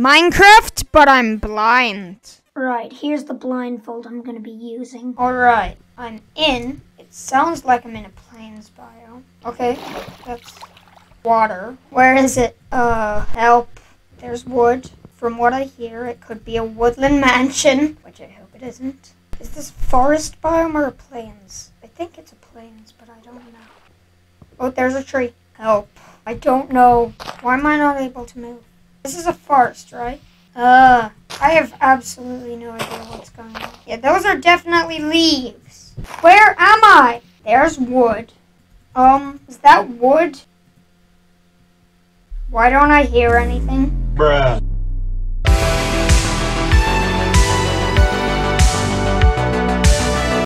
Minecraft, but I'm blind. Right, here's the blindfold I'm gonna be using. Alright, I'm in. It sounds like I'm in a plains biome. Okay, that's water. Where is it? Uh, help. There's wood. From what I hear, it could be a woodland mansion, which I hope it isn't. Is this forest biome or a plains? I think it's a plains, but I don't know. Oh, there's a tree. Help. I don't know. Why am I not able to move? This is a forest, right? Uh, I have absolutely no idea what's going on. Yeah, those are definitely leaves. Where am I? There's wood. Um, is that wood? Why don't I hear anything? Bruh.